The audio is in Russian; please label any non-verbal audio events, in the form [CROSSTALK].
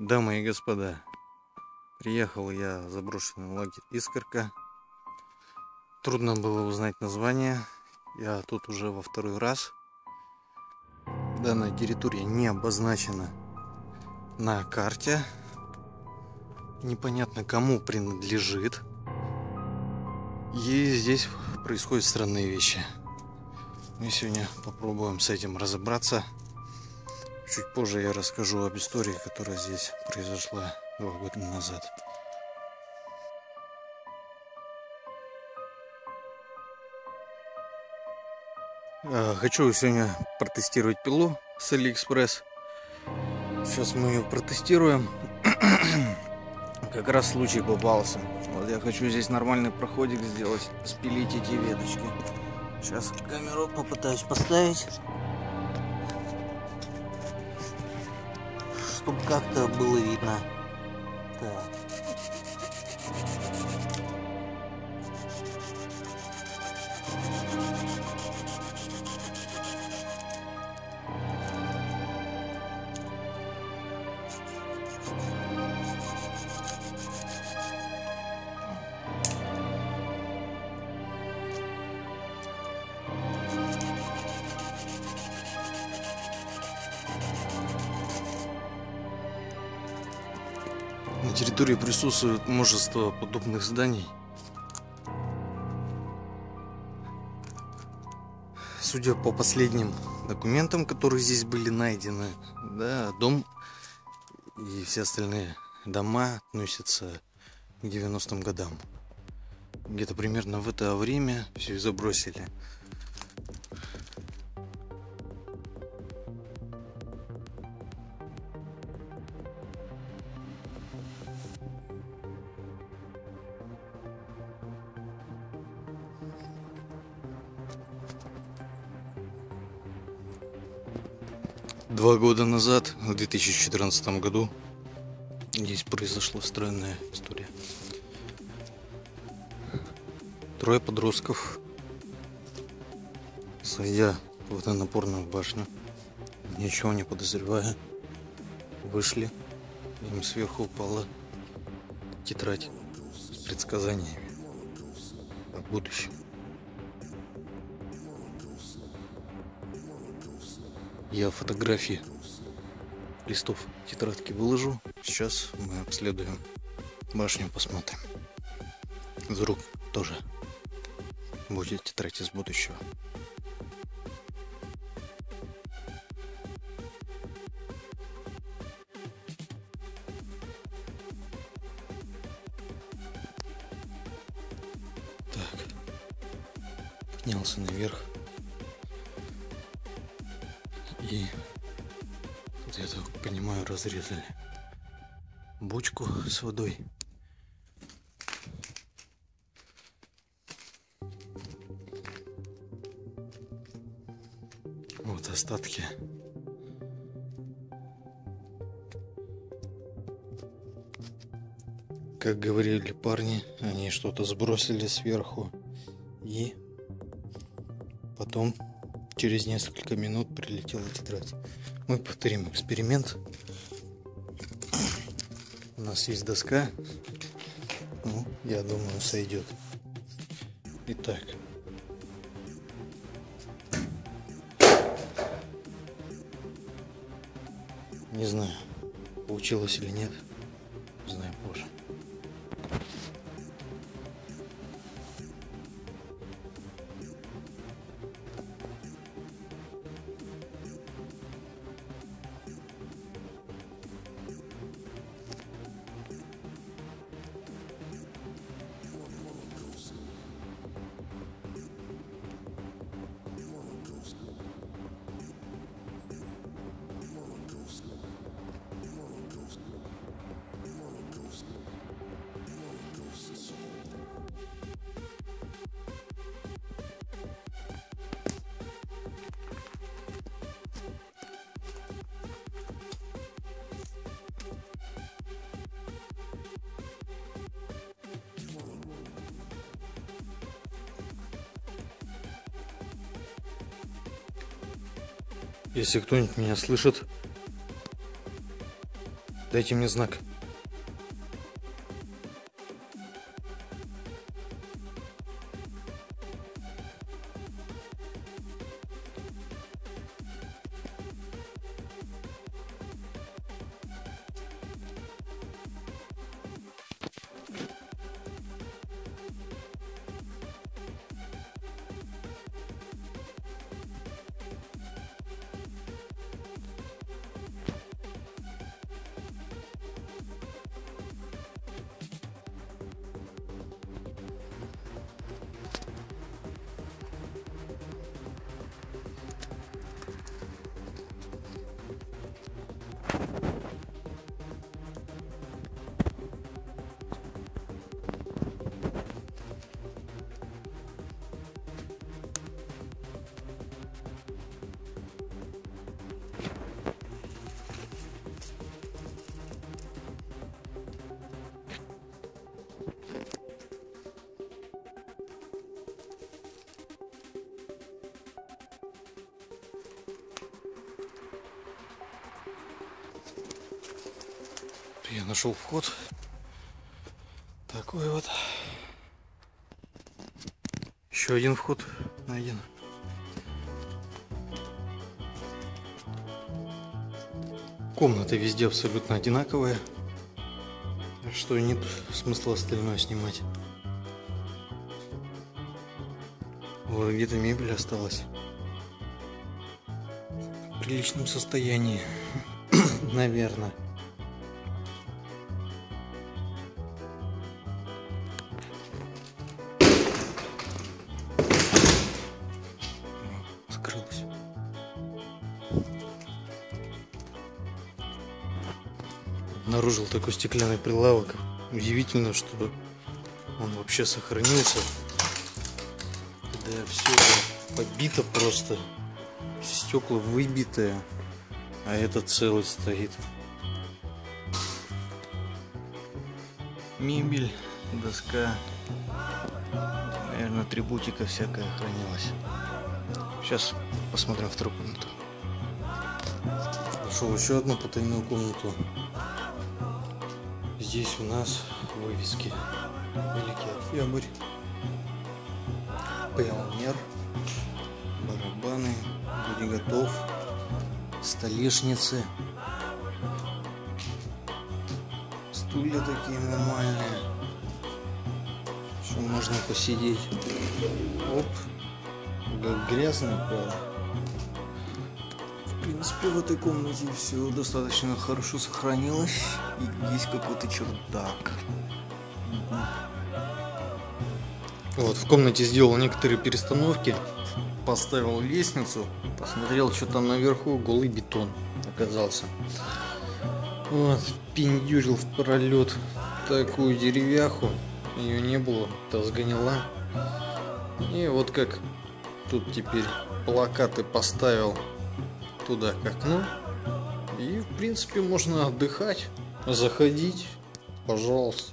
Дамы и господа, приехал я в заброшенный лагерь Искорка. Трудно было узнать название. Я тут уже во второй раз. Данная территория не обозначена на карте. Непонятно кому принадлежит. И здесь происходят странные вещи. Мы сегодня попробуем с этим разобраться. Чуть позже я расскажу об истории, которая здесь произошла два года назад. А, хочу сегодня протестировать пилу с Алиэкспресс. Сейчас мы ее протестируем. [CLEARS THROAT] Как раз случай попался. Вот я хочу здесь нормальный проходик сделать, спилить эти веточки. Сейчас камеру попытаюсь поставить. Чтобы как-то было видно. Так. На территории присутствует множество подобных зданий. Судя по последним документам, которые здесь были найдены, да, дом и все остальные дома относятся к 90-м годам. Где-то примерно в это время все забросили. Два года назад, в 2014 году, здесь произошла странная история. Трое подростков, сойдя в водонапорную башню, ничего не подозревая, вышли, им сверху упала тетрадь с предсказаниями о будущем. Я фотографии листов тетрадки выложу. Сейчас мы обследуем башню, посмотрим. Вдруг тоже будет тетрадь из будущего. Так. Поднялся наверх. И тут, я так понимаю, разрезали бочку с водой. Вот остатки. Как говорили парни, они что-то сбросили сверху и потом через несколько минут прилетела тетрадь. Мы повторим эксперимент. У нас есть доска. Ну, я думаю, сойдет. Итак. Не знаю, получилось или нет. Если кто-нибудь меня слышит, Дайте мне знак. Я нашел вход. Такой вот. Еще один вход найден. Комнаты везде абсолютно одинаковые. Так что нет смысла остальное снимать. Вот где-то мебель осталась. В приличном состоянии. [COUGHS] Наверное. Обнаружил такой стеклянный прилавок. Удивительно, что он вообще сохранился. Да, все побито просто. Стекла выбитые. А этот целый стоит. Мебель, доска. Наверное, атрибутика всякая хранилась. Сейчас посмотрим вторую комнату. Нашел еще одну потайную комнату. Здесь у нас вывески. Великий Октябрь. Пионер. Барабаны. Будь готов. Столешницы. Стулья такие нормальные. Что можно посидеть. Оп. Грязно пол. В принципе, в этой комнате все достаточно хорошо сохранилось. И есть какой-то чердак. Вот, в комнате сделал некоторые перестановки. Поставил лестницу. Посмотрел, что там наверху. Голый бетон оказался. Вот, пиндюрил в пролет такую деревяху. Ее не было, то сгнила. И вот как тут теперь плакаты поставил туда к окну. И в принципе можно отдыхать, заходить, пожалуйста.